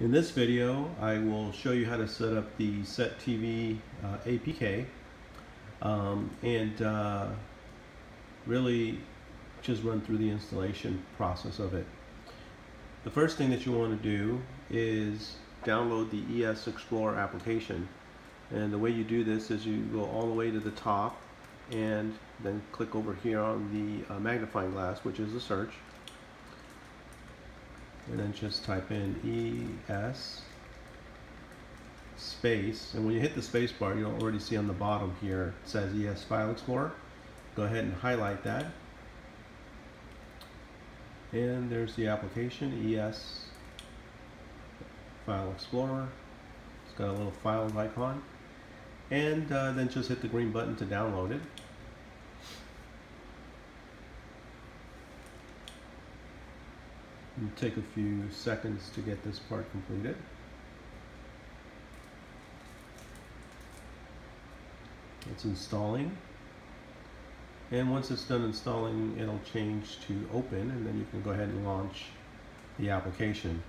In this video, I will show you how to set up the SetTV uh, APK um, and uh, really just run through the installation process of it. The first thing that you want to do is download the ES Explorer application. And the way you do this is you go all the way to the top and then click over here on the uh, magnifying glass, which is the search and then just type in ES space. And when you hit the space bar you'll already see on the bottom here it says ES File Explorer. Go ahead and highlight that. And there's the application ES File Explorer. It's got a little file icon. And uh, then just hit the green button to download it take a few seconds to get this part completed. It's installing. And once it's done installing, it'll change to open and then you can go ahead and launch the application.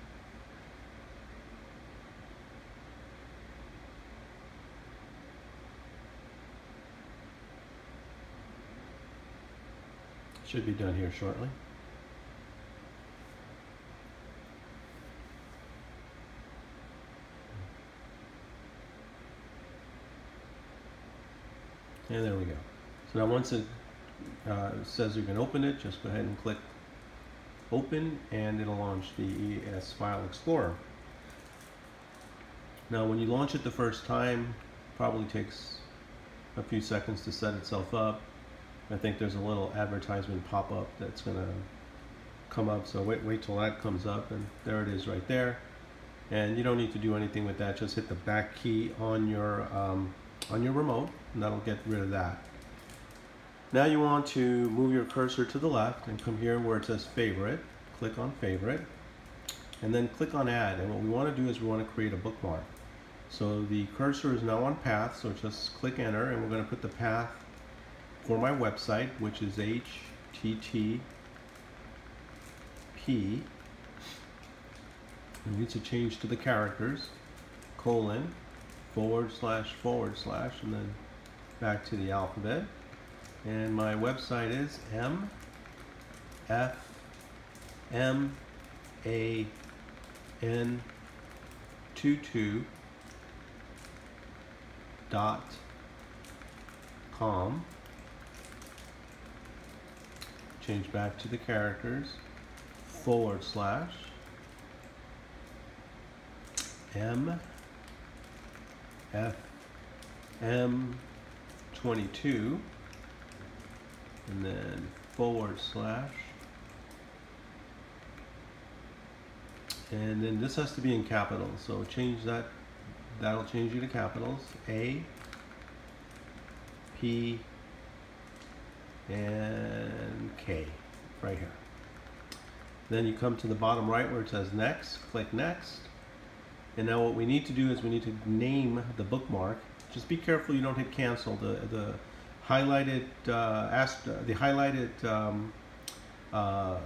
Should be done here shortly. And there we go. So now once it uh, says you can open it, just go ahead and click open and it'll launch the ES File Explorer. Now when you launch it the first time, probably takes a few seconds to set itself up. I think there's a little advertisement pop-up that's going to come up, so wait, wait till that comes up, and there it is right there. And you don't need to do anything with that, just hit the back key on your um, on your remote and that'll get rid of that. Now you want to move your cursor to the left and come here where it says favorite, click on favorite and then click on add and what we want to do is we want to create a bookmark. So the cursor is now on path so just click enter and we're going to put the path for my website which is http it needs to change to the characters colon forward slash forward slash and then back to the alphabet. And my website is m f m a n 22 dot com. Change back to the characters. Forward slash m FM22 and then forward slash. And then this has to be in capitals so change that that'll change you to capitals. A P and K right here. Then you come to the bottom right where it says next click next and now what we need to do is we need to name the bookmark. Just be careful you don't hit cancel. The the highlighted uh, the highlighted um, uh,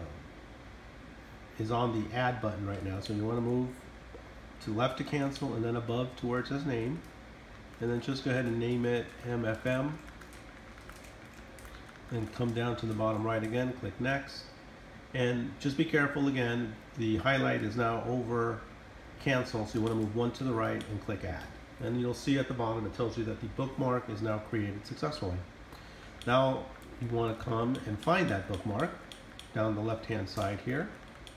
is on the add button right now. So you want to move to left to cancel and then above to where it says name. And then just go ahead and name it MFM. And come down to the bottom right again, click next. And just be careful again, the highlight is now over cancel, so you want to move one to the right and click add. And you'll see at the bottom it tells you that the bookmark is now created successfully. Now you want to come and find that bookmark down the left hand side here.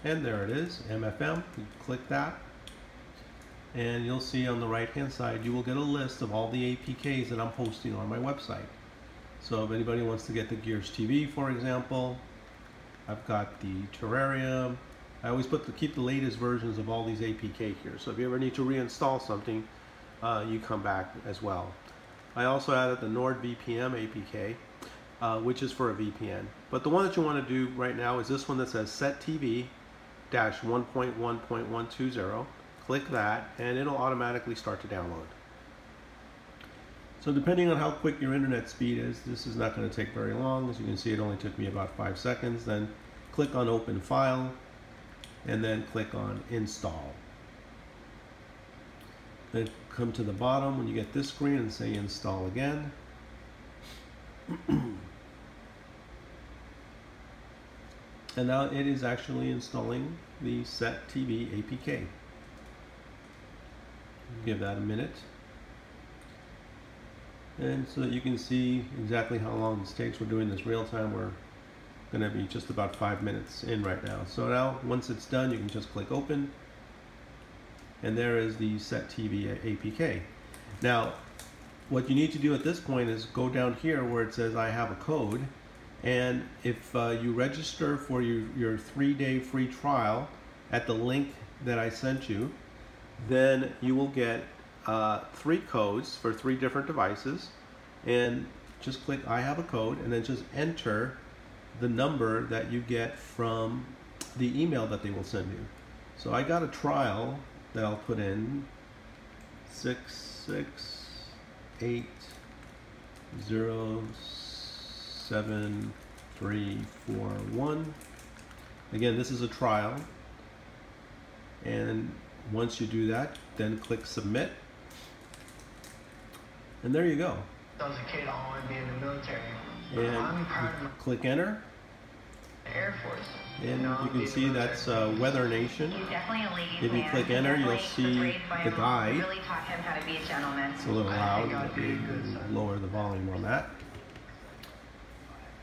And there it is, MFM. You click that. And you'll see on the right hand side you will get a list of all the APKs that I'm posting on my website. So if anybody wants to get the Gears TV, for example, I've got the Terrarium, I always put the, keep the latest versions of all these APK here. So if you ever need to reinstall something, uh, you come back as well. I also added the NordVPN APK, uh, which is for a VPN. But the one that you want to do right now is this one that says SetTV-1.1.120. Click that and it'll automatically start to download. So depending on how quick your internet speed is, this is not going to take very long. As you can see, it only took me about five seconds. Then click on Open File and then click on install. then come to the bottom when you get this screen and say install again. and now it is actually installing the set TV APK. Give that a minute. And so that you can see exactly how long this takes. We're doing this real time. We're going to be just about five minutes in right now. So now once it's done, you can just click open. And there is the set TV APK. Now, what you need to do at this point is go down here where it says I have a code and if uh, you register for your, your three-day free trial at the link that I sent you, then you will get uh, three codes for three different devices. And just click I have a code and then just enter the number that you get from the email that they will send you. So I got a trial that I'll put in six six eight zero seven, three, four, one. Again, this is a trial. And once you do that, then click submit. And there you go. I was a kid, I wanted to be in the military. And I'm proud of click enter. Air Force. And know, you can see that's uh, Weather Nation. If you click enter, you'll see was raised by the a mom who guide. Really taught him how to be a gentleman. It's a little loud. Let me a good son. lower the volume on that.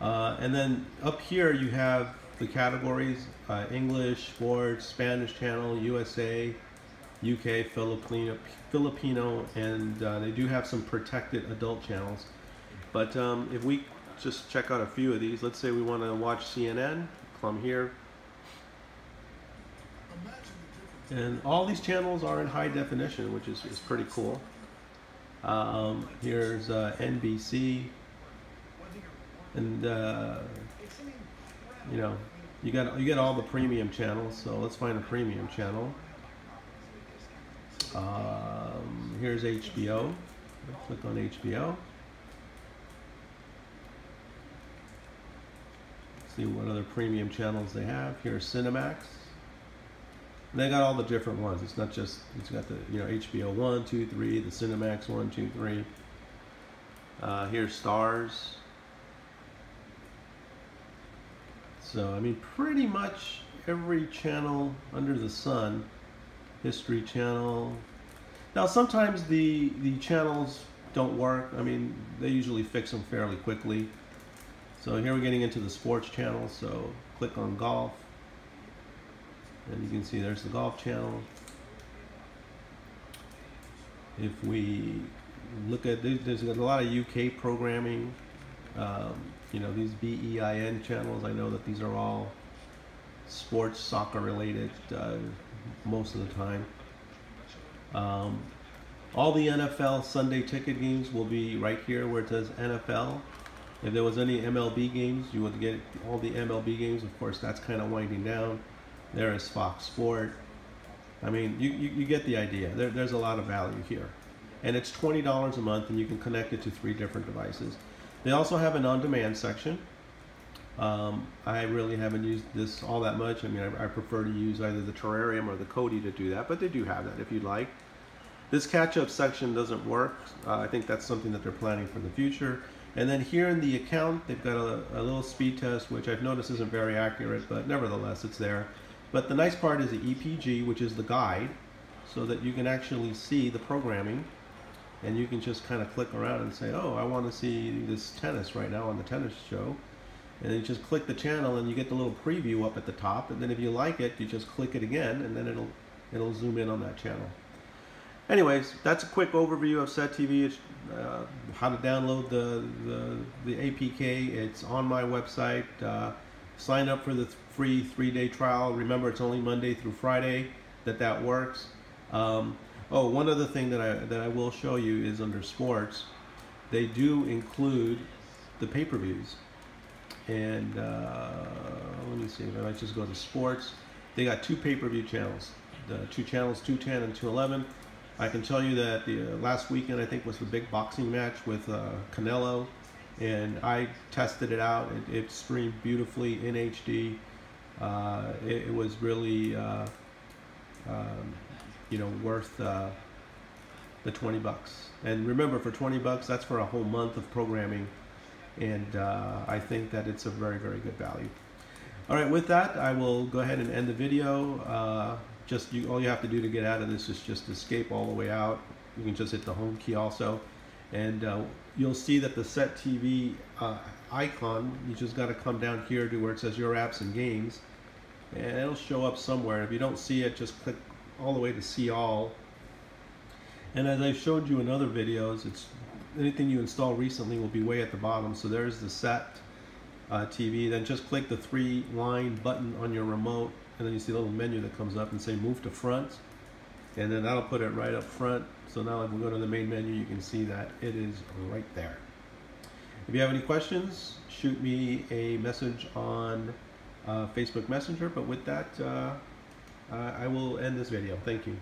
Uh, and then up here you have the categories, uh, English, sports, Spanish channel, USA, UK, Filipino, Filipino, and uh, they do have some protected adult channels. But um, if we just check out a few of these, let's say we want to watch CNN, come here. And all these channels are in high definition, which is, is pretty cool. Um, here's uh, NBC, and uh, you know you got you get all the premium channels. So let's find a premium channel. Um, here's HBO. Click on HBO. See what other premium channels they have. Here's Cinemax. And they got all the different ones. It's not just it's got the you know HBO one, two, three, the Cinemax one, two, three. Uh, here's Starz. So I mean, pretty much every channel under the sun, History Channel. Now sometimes the the channels don't work. I mean, they usually fix them fairly quickly. So here we're getting into the sports channel. So click on golf. And you can see there's the golf channel. If we look at there's, there's a lot of UK programming. Um, you know these BEIN channels. I know that these are all sports, soccer related uh, most of the time. Um, all the NFL Sunday ticket games will be right here where it says NFL. If there was any MLB games, you would get all the MLB games. Of course, that's kind of winding down. There is Fox Sport. I mean, you, you, you get the idea. There, there's a lot of value here. And it's $20 a month, and you can connect it to three different devices. They also have an on-demand section. Um, I really haven't used this all that much. I mean, I, I prefer to use either the Terrarium or the Kodi to do that, but they do have that if you'd like. This catch-up section doesn't work. Uh, I think that's something that they're planning for the future. And then here in the account, they've got a, a little speed test, which I've noticed isn't very accurate, but nevertheless, it's there. But the nice part is the EPG, which is the guide, so that you can actually see the programming, and you can just kind of click around and say, oh, I want to see this tennis right now on the tennis show. And then you just click the channel, and you get the little preview up at the top. And then if you like it, you just click it again, and then it'll it'll zoom in on that channel. Anyways, that's a quick overview of Set TV. It's, uh, how to download the, the, the APK. It's on my website. Uh, sign up for the th- free three-day trial. Remember, it's only Monday through Friday that that works. Um, oh, one other thing that I that I will show you is under sports. They do include the pay-per-views. And uh, let me see. If I might just go to sports. They got two pay-per-view channels. The two channels, 210 and 211. I can tell you that the uh, last weekend I think was the big boxing match with uh, Canelo, and I tested it out. It, it streamed beautifully in HD. Uh, it, it was really, uh, um, you know, worth uh, the 20 bucks. And remember, for 20 bucks, that's for a whole month of programming, and uh, I think that it's a very, very good value. All right, with that, I will go ahead and end the video. Just you, all you have to do to get out of this is just escape all the way out. You can just hit the home key also, and uh, you'll see that the set TV uh, icon. You just got to come down here to where it says your apps and games, and it'll show up somewhere. If you don't see it, just click all the way to see all. And as I've showed you in other videos, it's anything you install recently will be way at the bottom. So there's the set uh, TV. Then just click the three line button on your remote, and then you see a little menu that comes up and say move to front, and then that'll put it right up front. So now if we go to the main menu, you can see that it is right there. If you have any questions, shoot me a message on uh, Facebook Messenger. But with that, uh, I will end this video. Thank you.